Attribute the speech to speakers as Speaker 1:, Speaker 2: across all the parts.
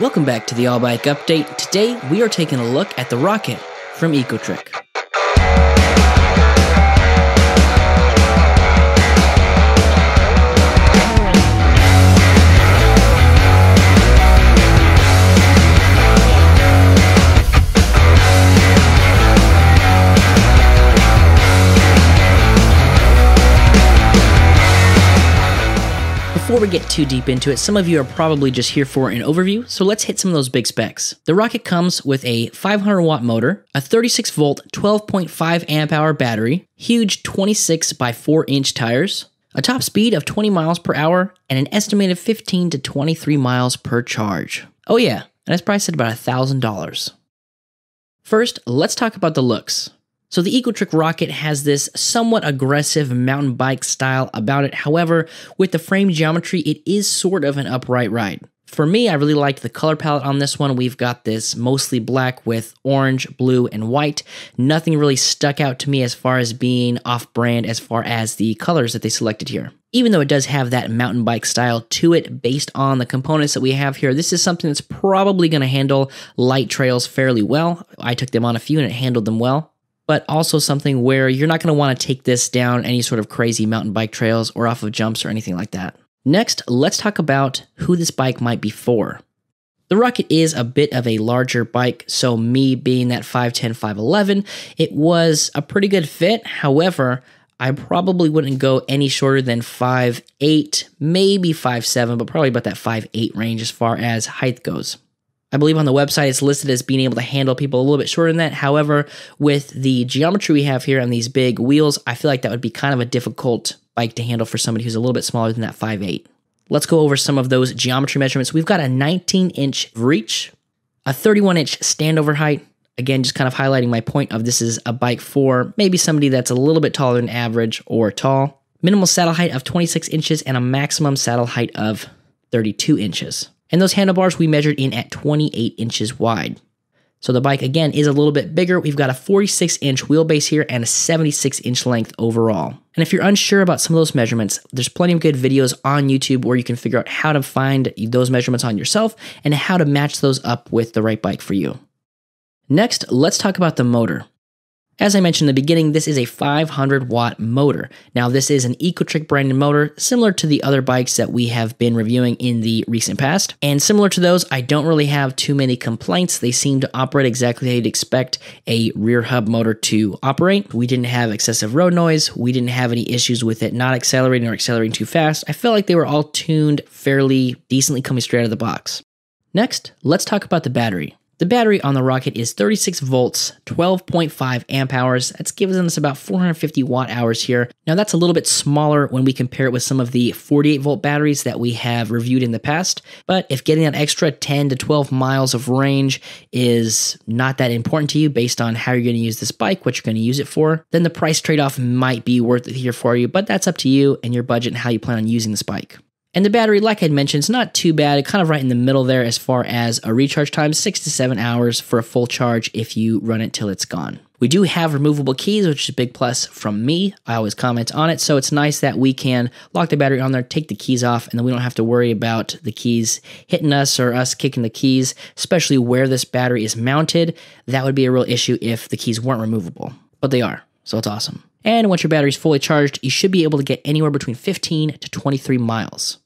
Speaker 1: Welcome back to the All Bike Update. Today we are taking a look at the Rocket from Ecotric. We get too deep into it, some of you are probably just here for an overview, so let's hit some of those big specs. The Rocket comes with a 500 watt motor, a 36 volt 12.5 amp hour battery, huge 26 by 4 inch tires, a top speed of 20 miles per hour, and an estimated 15 to 23 miles per charge. Oh yeah, and it's priced at about $1,000. First, let's talk about the looks. So the Ecotric Rocket has this somewhat aggressive mountain bike style about it. However, with the frame geometry, it is sort of an upright ride. For me, I really like the color palette on this one. We've got this mostly black with orange, blue, and white. Nothing really stuck out to me as far as being off brand as far as the colors that they selected here. Even though it does have that mountain bike style to it based on the components that we have here, this is something that's probably going to handle light trails fairly well. I took them on a few and it handled them well but also something where you're not going to want to take this down any sort of crazy mountain bike trails or off of jumps or anything like that. Next, let's talk about who this bike might be for. The Rocket is a bit of a larger bike, so me being that 5'10, 5'11, it was a pretty good fit. However, I probably wouldn't go any shorter than 5'8, maybe 5'7, but probably about that 5'8 range as far as height goes. I believe on the website it's listed as being able to handle people a little bit shorter than that. However, with the geometry we have here on these big wheels, I feel like that would be kind of a difficult bike to handle for somebody who's a little bit smaller than that 5'8. Let's go over some of those geometry measurements. We've got a 19 inch reach, a 31 inch standover height. Again, just kind of highlighting my point of this is a bike for maybe somebody that's a little bit taller than average or tall. Minimal saddle height of 26 inches and a maximum saddle height of 32 inches. And those handlebars we measured in at 28 inches wide. So the bike again is a little bit bigger. We've got a 46 inch wheelbase here and a 76 inch length overall. And if you're unsure about some of those measurements, there's plenty of good videos on YouTube where you can figure out how to find those measurements on yourself and how to match those up with the right bike for you. Next, let's talk about the motor. As I mentioned in the beginning, this is a 500 watt motor. Now, this is an Ecotric branded motor, similar to the other bikes that we have been reviewing in the recent past. And similar to those, I don't really have too many complaints. They seem to operate exactly how you'd expect a rear hub motor to operate. We didn't have excessive road noise. We didn't have any issues with it not accelerating or accelerating too fast. I felt like they were all tuned fairly decently coming straight out of the box. Next, let's talk about the battery. The battery on the Rocket is 36 volts, 12.5 amp hours. That's giving us about 450 watt hours here. Now that's a little bit smaller when we compare it with some of the 48 volt batteries that we have reviewed in the past. But if getting that extra 10 to 12 miles of range is not that important to you based on how you're going to use this bike, what you're going to use it for, then the price trade off might be worth it here for you. But that's up to you and your budget and how you plan on using this bike. And the battery, like I mentioned, is not too bad. It's kind of right in the middle there as far as a recharge time, six to seven hours for a full charge if you run it till it's gone. We do have removable keys, which is a big plus from me. I always comment on it. So it's nice that we can lock the battery on there, take the keys off, and then we don't have to worry about the keys hitting us or us kicking the keys, especially where this battery is mounted. That would be a real issue if the keys weren't removable, but they are. So it's awesome. And once your battery is fully charged, you should be able to get anywhere between 15 to 23 miles.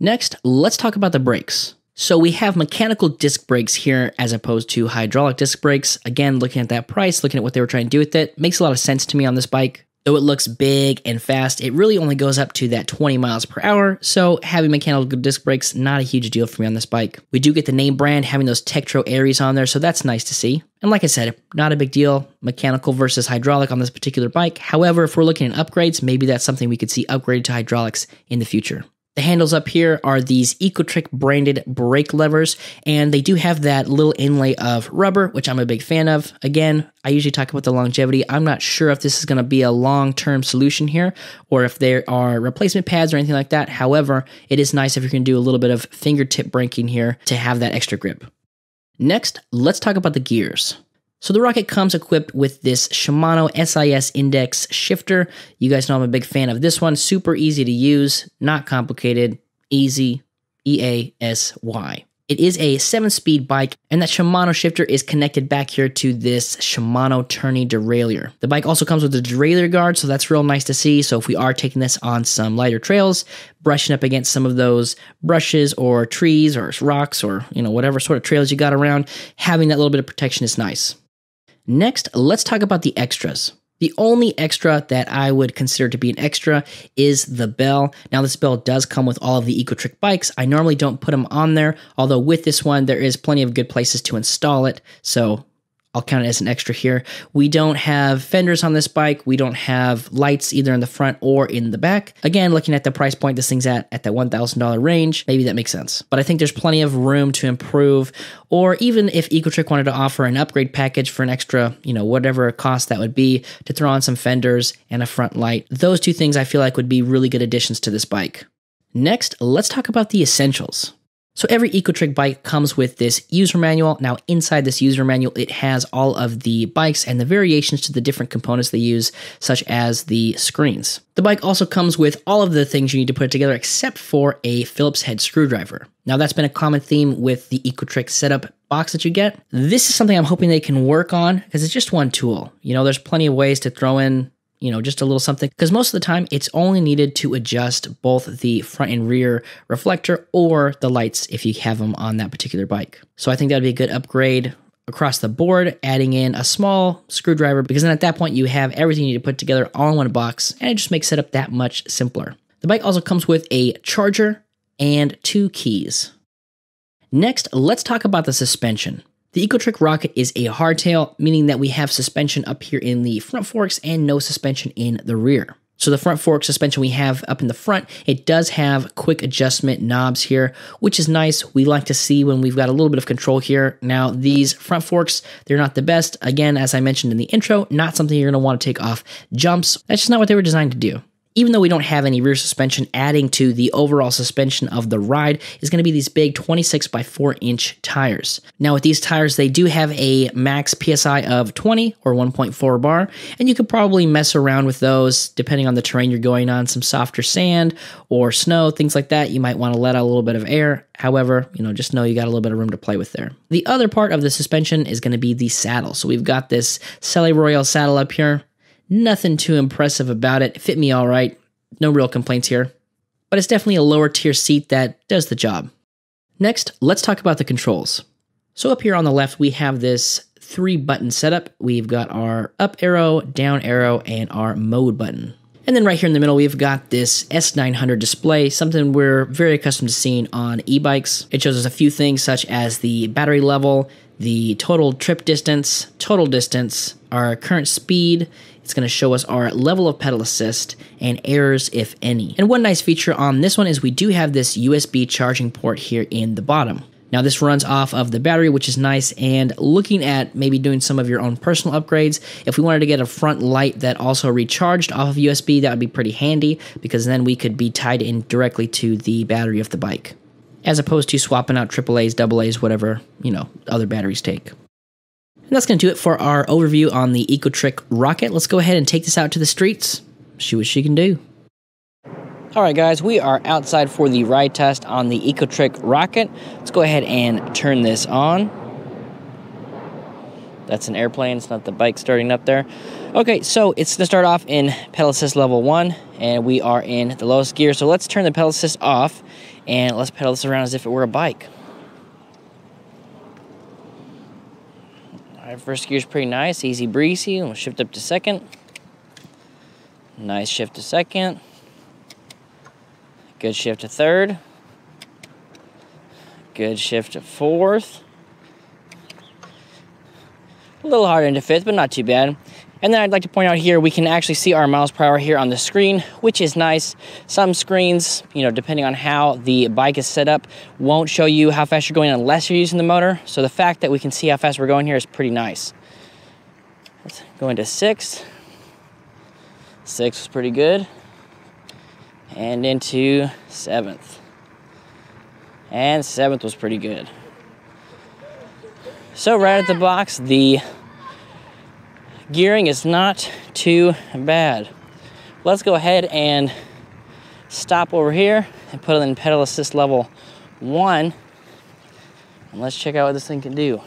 Speaker 1: Next, let's talk about the brakes. So we have mechanical disc brakes here as opposed to hydraulic disc brakes. Again, looking at that price, looking at what they were trying to do with it, makes a lot of sense to me on this bike. Though it looks big and fast, it really only goes up to that 20 miles per hour, so having mechanical disc brakes, not a huge deal for me on this bike. We do get the name brand having those Tektro Aries on there, so that's nice to see. And like I said, not a big deal, mechanical versus hydraulic on this particular bike. However, if we're looking at upgrades, maybe that's something we could see upgraded to hydraulics in the future. The handles up here are these Ecotric branded brake levers, and they do have that little inlay of rubber, which I'm a big fan of. Again, I usually talk about the longevity. I'm not sure if this is going to be a long term solution here or if there are replacement pads or anything like that. However, it is nice if you can do a little bit of fingertip braking here to have that extra grip. Next, let's talk about the gears. So the Rocket comes equipped with this Shimano SIS Index shifter. You guys know I'm a big fan of this one. Super easy to use, not complicated, easy, E A S Y. It is a seven speed bike, and that Shimano shifter is connected back here to this Shimano tourney derailleur. The bike also comes with a derailleur guard, so that's real nice to see. So if we are taking this on some lighter trails, brushing up against some of those brushes or trees or rocks or you know whatever sort of trails you got around, having that little bit of protection is nice. Next, let's talk about the extras. The only extra that I would consider to be an extra is the bell. Now, this bell does come with all of the Ecotric bikes. I normally don't put them on there, although with this one, there is plenty of good places to install it. So I'll count it as an extra here. We don't have fenders on this bike. We don't have lights either in the front or in the back. Again, looking at the price point this thing's at, at that $1,000 range, maybe that makes sense. But I think there's plenty of room to improve, or even if Ecotric wanted to offer an upgrade package for an extra, you know, whatever cost that would be to throw on some fenders and a front light. Those two things I feel like would be really good additions to this bike. Next, let's talk about the essentials. So every Ecotric bike comes with this user manual. Now inside this user manual, it has all of the bikes and the variations to the different components they use, such as the screens. The bike also comes with all of the things you need to put together except for a Phillips head screwdriver. Now that's been a common theme with the Ecotric setup box that you get. This is something I'm hoping they can work on because it's just one tool. You know, there's plenty of ways to throw in you know, just a little something. Because most of the time, it's only needed to adjust both the front and rear reflector or the lights if you have them on that particular bike. So I think that would be a good upgrade across the board, adding in a small screwdriver, because then at that point, you have everything you need to put together all in one box, and it just makes setup that much simpler. The bike also comes with a charger and two keys. Next, let's talk about the suspension. The Ecotric Rocket is a hardtail, meaning that we have suspension up here in the front forks and no suspension in the rear. So the front fork suspension we have up in the front, it does have quick adjustment knobs here, which is nice. We like to see when we've got a little bit of control here. Now these front forks, they're not the best. Again, as I mentioned in the intro, not something you're gonna wanna take off jumps. That's just not what they were designed to do even though we don't have any rear suspension, adding to the overall suspension of the ride is going to be these big 26 by 4 inch tires. Now, with these tires, they do have a max PSI of 20 or 1.4 bar, and you could probably mess around with those depending on the terrain you're going on, some softer sand or snow, things like that. You might want to let out a little bit of air. However, you know, just know you got a little bit of room to play with there. The other part of the suspension is going to be the saddle. So we've got this Selle Royal saddle up here. Nothing too impressive about it. it. Fit me all right. No real complaints here. But it's definitely a lower tier seat that does the job. Next, let's talk about the controls. So up here on the left, we have this three button setup. We've got our up arrow, down arrow, and our mode button. And then right here in the middle, we've got this S900 display, something we're very accustomed to seeing on e-bikes. It shows us a few things such as the battery level, the total trip distance, total distance, our current speed, it's going to show us our level of pedal assist and errors, if any. And one nice feature on this one is we do have this USB charging port here in the bottom. Now this runs off of the battery, which is nice, and looking at maybe doing some of your own personal upgrades, if we wanted to get a front light that also recharged off of USB, that would be pretty handy, because then we could be tied in directly to the battery of the bike, as opposed to swapping out AAAs, AA's, whatever, you know, other batteries take. And that's going to do it for our overview on the Ecotric Rocket. Let's go ahead and take this out to the streets, see what she can do. All right, guys, we are outside for the ride test on the Ecotric Rocket. Let's go ahead and turn this on. That's an airplane, it's not the bike starting up there. Okay, so it's to start off in pedal assist level one, and we are in the lowest gear. So let's turn the pedal assist off, and let's pedal this around as if it were a bike. Alright, first gear's pretty nice, easy breezy. We'll shift up to second. Nice shift to second. Good shift to third. Good shift to fourth. A little harder into fifth, but not too bad. And then I'd like to point out here, we can actually see our miles per hour here on the screen, which is nice. Some screens, you know, depending on how the bike is set up, won't show you how fast you're going unless you're using the motor. So the fact that we can see how fast we're going here is pretty nice. Let's go into six. Six was pretty good. And into seventh. And seventh was pretty good. So right at the box, the gearing is not too bad. Let's go ahead and stop over here and put it in pedal assist level one. And let's check out what this thing can do.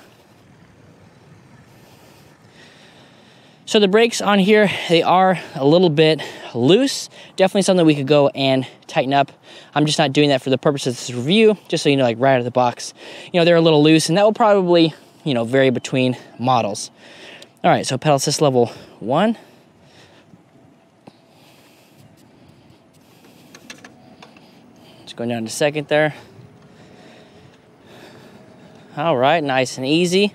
Speaker 1: So the brakes on here, they are a little bit loose. Definitely something we could go and tighten up. I'm just not doing that for the purpose of this review, just so you know, like right out of the box. You know, they're a little loose and that will probably, you know, vary between models. All right, so pedal assist level one. Just going down to second there. All right, nice and easy.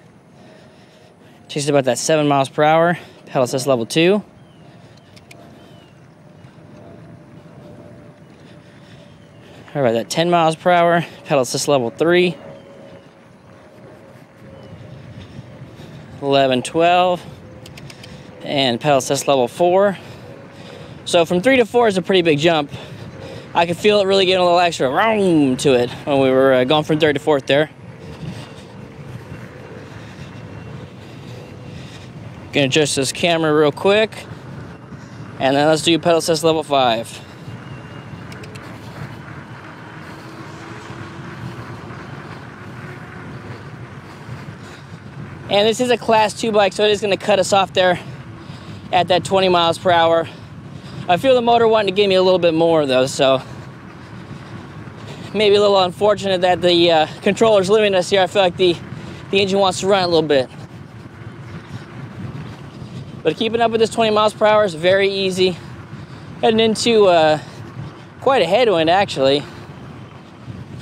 Speaker 1: Takes about that seven miles per hour. Pedal assist level two. All right, that 10 miles per hour. Pedal assist level three. 11, 12. And pedal assist level four. So from three to four is a pretty big jump. I could feel it really getting a little extra room to it when we were uh, going from third to fourth there. Gonna adjust this camera real quick. And then let's do pedal assist level five. And this is a class two bike, so it is gonna cut us off there at that 20 miles per hour. I feel the motor wanting to give me a little bit more though, so maybe a little unfortunate that the uh, controller's limiting us here. I feel like the, the engine wants to run a little bit. But keeping up with this 20 miles per hour is very easy. Heading into uh, quite a headwind actually.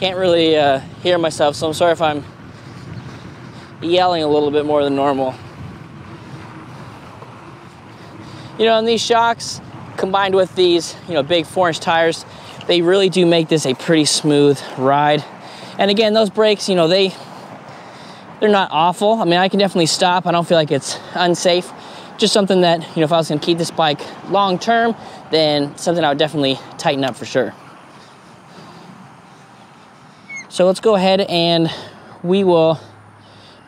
Speaker 1: Can't really uh, hear myself, so I'm sorry if I'm yelling a little bit more than normal. You know, and these shocks combined with these, you know, big four inch tires, they really do make this a pretty smooth ride. And again, those brakes, you know, they, they're not awful. I mean, I can definitely stop. I don't feel like it's unsafe just something that, you know, if I was gonna keep this bike long term, then something I would definitely tighten up for sure. So let's go ahead and we will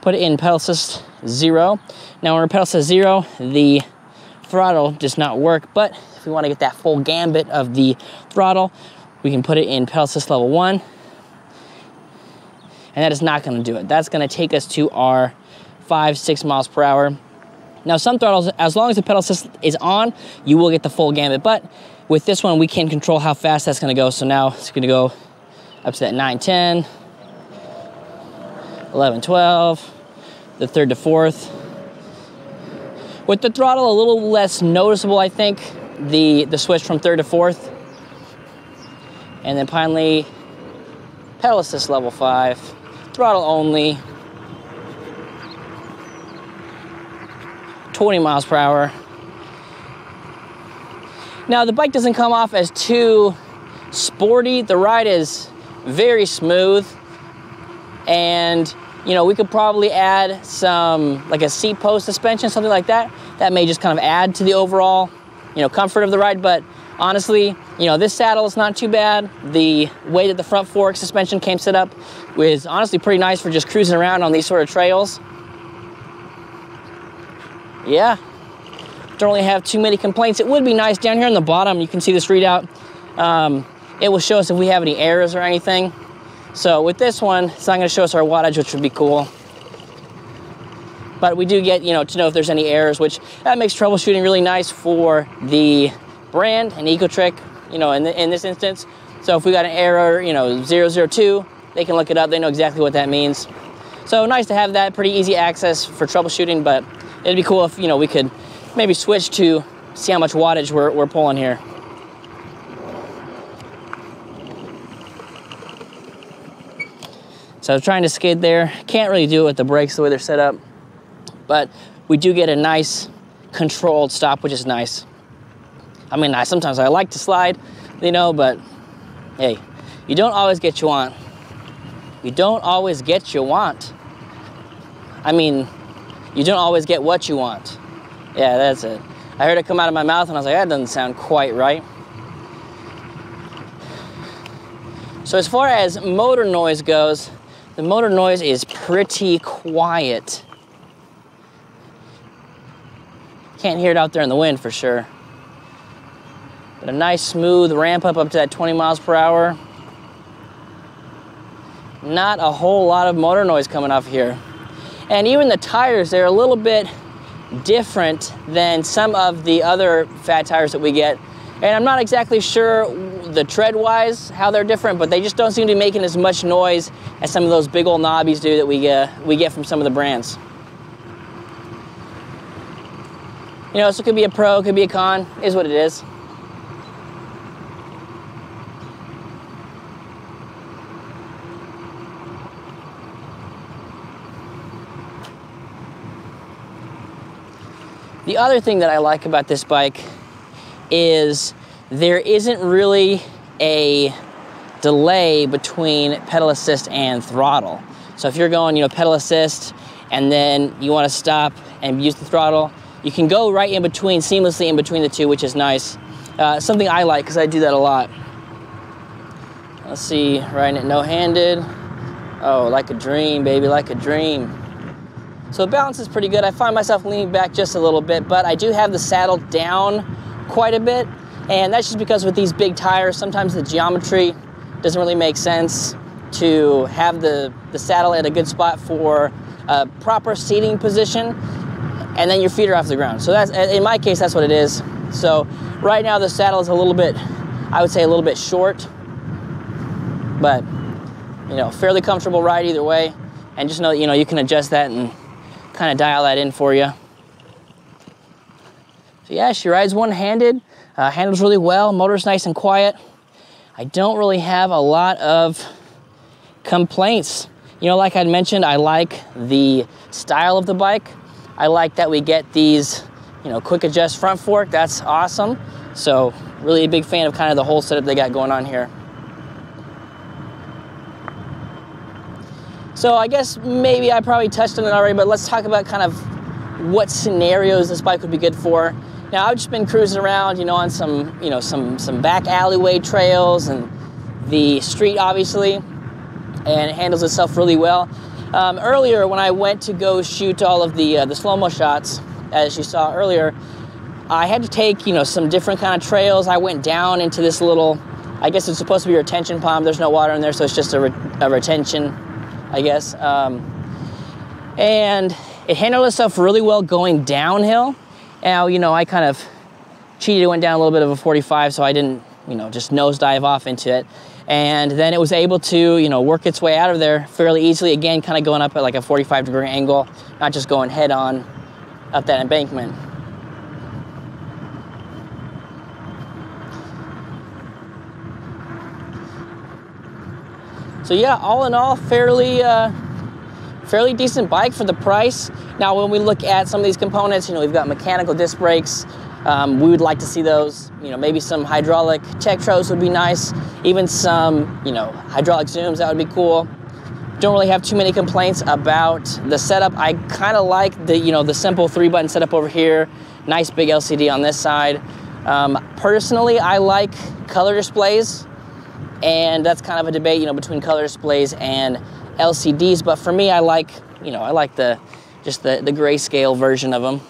Speaker 1: put it in pedal assist zero. Now when pedal assist zero, the throttle does not work, but if we wanna get that full gambit of the throttle, we can put it in pedal assist level one, and that is not gonna do it. That's gonna take us to our five, six miles per hour. Now some throttles, as long as the pedal assist is on, you will get the full gambit, But with this one, we can control how fast that's gonna go. So now it's gonna go up to that 9, 10, 11, 12, the third to fourth. With the throttle a little less noticeable, I think, the, the switch from third to fourth. And then finally, pedal assist level five, throttle only, 20 miles per hour. Now the bike doesn't come off as too sporty. The ride is very smooth and you know, we could probably add some, like a seat post suspension, something like that. That may just kind of add to the overall, you know, comfort of the ride. But honestly, you know, this saddle is not too bad. The way that the front fork suspension came set up was honestly pretty nice for just cruising around on these sort of trails yeah, don't really have too many complaints. It would be nice down here on the bottom, you can see this readout. Um, it will show us if we have any errors or anything. So with this one, it's not gonna show us our wattage, which would be cool. But we do get, you know, to know if there's any errors, which that makes troubleshooting really nice for the brand and Ecotric, you know, in, the, in this instance. So if we got an error, you know, 002, they can look it up, they know exactly what that means. So nice to have that, pretty easy access for troubleshooting, but it'd be cool if, you know, we could maybe switch to see how much wattage we're, we're pulling here. So I was trying to skid there. Can't really do it with the brakes the way they're set up, but we do get a nice controlled stop, which is nice. I mean, I, sometimes I like to slide, you know, but hey, you don't always get you want. You don't always get you want. I mean, you don't always get what you want. Yeah, that's it. I heard it come out of my mouth and I was like, that doesn't sound quite right. So as far as motor noise goes, the motor noise is pretty quiet. Can't hear it out there in the wind for sure. But a nice smooth ramp up up to that 20 miles per hour. not a whole lot of motor noise coming off here. And even the tires, they're a little bit different than some of the other fat tires that we get. And I'm not exactly sure the tread wise how they're different, but they just don't seem to be making as much noise as some of those big old knobbies do that we, uh, we get from some of the brands. You know, so it could be a pro, could be a con, is what it is. The other thing that I like about this bike is there isn't really a delay between pedal assist and throttle. So if you're going, you know, pedal assist and then you want to stop and use the throttle, you can go right in between, seamlessly in between the two, which is nice. Uh, something I like because I do that a lot. Let's see, riding it no-handed. Oh, like a dream, baby, like a dream. So the balance is pretty good. I find myself leaning back just a little bit, but I do have the saddle down quite a bit. And that's just because with these big tires, sometimes the geometry doesn't really make sense to have the, the saddle at a good spot for a proper seating position and then your feet are off the ground. So that's, in my case, that's what it is. So right now the saddle is a little bit, I would say a little bit short, but you know, fairly comfortable ride either way. And just know that, you know, you can adjust that and kind of dial that in for you. So yeah, she rides one-handed, uh, handles really well, motor's nice and quiet. I don't really have a lot of complaints. You know, like I mentioned, I like the style of the bike. I like that we get these, you know, quick adjust front fork. That's awesome. So really a big fan of kind of the whole setup they got going on here. So I guess maybe I probably touched on it already, but let's talk about kind of what scenarios this bike would be good for. Now I've just been cruising around, you know, on some, you know, some some back alleyway trails and the street obviously, and it handles itself really well. Um, earlier when I went to go shoot all of the uh, the slow-mo shots, as you saw earlier, I had to take, you know, some different kind of trails. I went down into this little, I guess it's supposed to be a retention pond. There's no water in there, so it's just a, re a retention I guess. Um, and it handled itself really well going downhill. Now, you know, I kind of cheated, went down a little bit of a 45, so I didn't, you know, just nosedive off into it. And then it was able to, you know, work its way out of there fairly easily. Again, kind of going up at like a 45 degree angle, not just going head on up that embankment. So yeah, all in all, fairly, uh, fairly decent bike for the price. Now, when we look at some of these components, you know, we've got mechanical disc brakes. Um, we would like to see those. You know, maybe some hydraulic Tektros would be nice. Even some, you know, hydraulic zooms, that would be cool. Don't really have too many complaints about the setup. I kind of like the, you know, the simple three button setup over here. Nice big LCD on this side. Um, personally, I like color displays and that's kind of a debate, you know, between color displays and LCDs. But for me, I like, you know, I like the just the the grayscale version of them.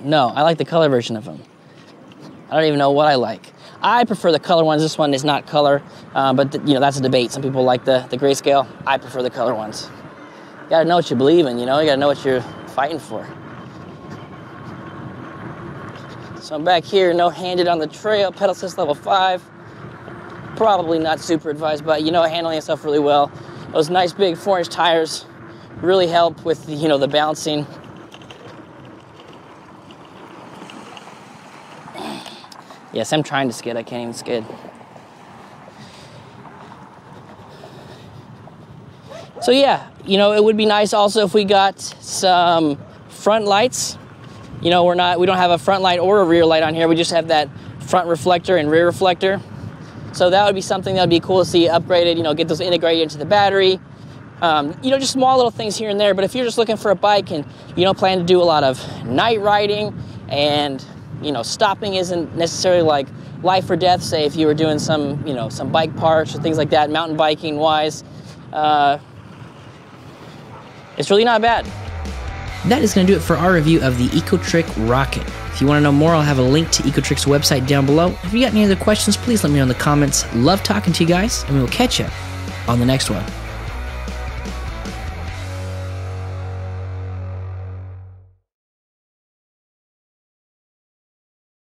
Speaker 1: No, I like the color version of them. I don't even know what I like. I prefer the color ones. This one is not color, uh, but the, you know that's a debate. Some people like the the grayscale. I prefer the color ones. You gotta know what you believe in. You know, you gotta know what you're fighting for. So I'm back here, no-handed on the trail, pedal assist level five. Probably not super advised, but you know, handling itself really well. Those nice big four-inch tires really help with the, you know the balancing. Yes, I'm trying to skid. I can't even skid. So yeah, you know, it would be nice also if we got some front lights you know, we're not, we don't have a front light or a rear light on here. We just have that front reflector and rear reflector. So that would be something that would be cool to see upgraded, you know, get those integrated into the battery. Um, you know, just small little things here and there. But if you're just looking for a bike and you don't plan to do a lot of night riding and, you know, stopping isn't necessarily like life or death, say if you were doing some, you know, some bike parks or things like that, mountain biking wise, uh, it's really not bad.
Speaker 2: That is going to do it for our review of the Ecotric Rocket. If you want to know more, I'll have a link to Ecotric's website down below. If you got any other questions, please let me know in the comments. Love talking to you guys, and we will catch you
Speaker 1: on the next one.